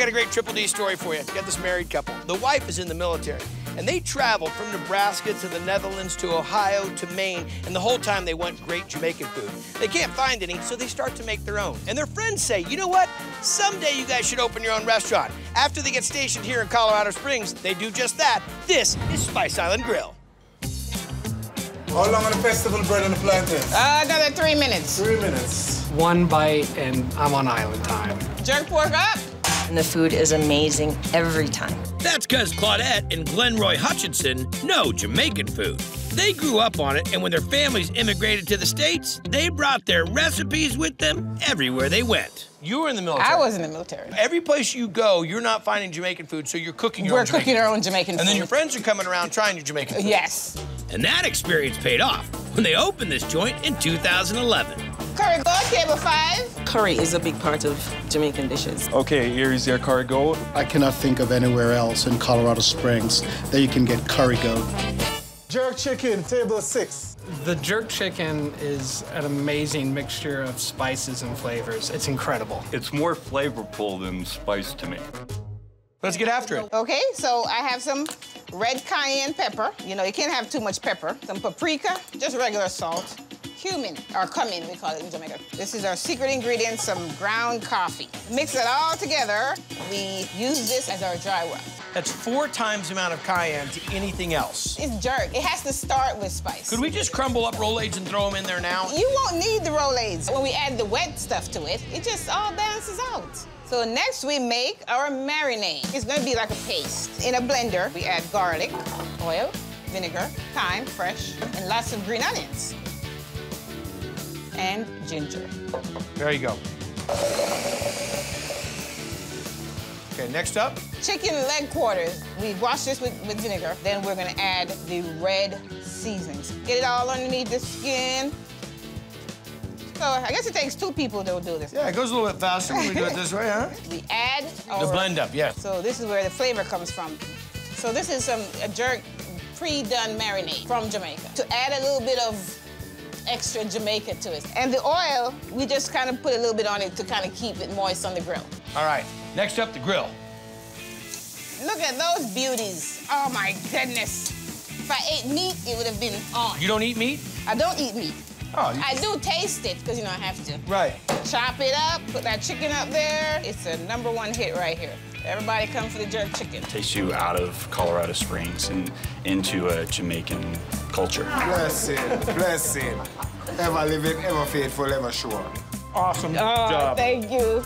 got a great Triple D story for you. Got this married couple. The wife is in the military, and they traveled from Nebraska to the Netherlands to Ohio to Maine, and the whole time they want great Jamaican food. They can't find any, so they start to make their own. And their friends say, you know what? Someday you guys should open your own restaurant. After they get stationed here in Colorado Springs, they do just that. This is Spice Island Grill. How long on the festival bread on the plantain? Uh, another three minutes. Three minutes. One bite and I'm on island time. Jerk pork up. And the food is amazing every time. That's because Claudette and Glenroy Hutchinson know Jamaican food. They grew up on it, and when their families immigrated to the States, they brought their recipes with them everywhere they went. You were in the military. I was in the military. Every place you go, you're not finding Jamaican food, so you're cooking your own. We're own Jamaican cooking food. our own Jamaican And then your friends are coming around trying your Jamaican food. Yes. And that experience paid off when they opened this joint in 2011. Curry goat, table five. Curry is a big part of Jamaican dishes. Okay, here is your curry goat. I cannot think of anywhere else in Colorado Springs that you can get curry goat. Jerk chicken, table six. The jerk chicken is an amazing mixture of spices and flavors. It's incredible. It's more flavorful than spice to me. Let's get after it. Okay, so I have some red cayenne pepper. You know, you can't have too much pepper. Some paprika, just regular salt. Cumin, or cumin, we call it in Jamaica. This is our secret ingredient, some ground coffee. Mix it all together. We use this as our dry rub. That's four times the amount of cayenne to anything else. It's jerk. It has to start with spice. Could we just crumble up Rolaids and throw them in there now? You won't need the Rolaids. When we add the wet stuff to it, it just all balances out. So next we make our marinade. It's gonna be like a paste. In a blender, we add garlic, oil, vinegar, thyme, fresh, and lots of green onions. And ginger. There you go. Okay, next up. Chicken leg quarters. We wash this with, with vinegar. Then we're gonna add the red seasonings. Get it all underneath the skin. So I guess it takes two people to do this. Yeah, it goes a little bit faster when we do it this way, huh? We add our... The blend up, yeah. So this is where the flavor comes from. So this is some a jerk pre-done marinade from Jamaica. To add a little bit of extra Jamaica to it. And the oil, we just kind of put a little bit on it to kind of keep it moist on the grill. All right, next up, the grill. Look at those beauties. Oh my goodness. If I ate meat, it would have been on. You don't eat meat? I don't eat meat. Oh, you... I do taste it, because, you know, I have to. Right. Chop it up, put that chicken up there. It's a number one hit right here. Everybody come for the jerk chicken. takes you out of Colorado Springs and into a Jamaican culture. Blessing, blessing. Ever living, ever faithful, ever sure. Awesome Oh, job. thank you.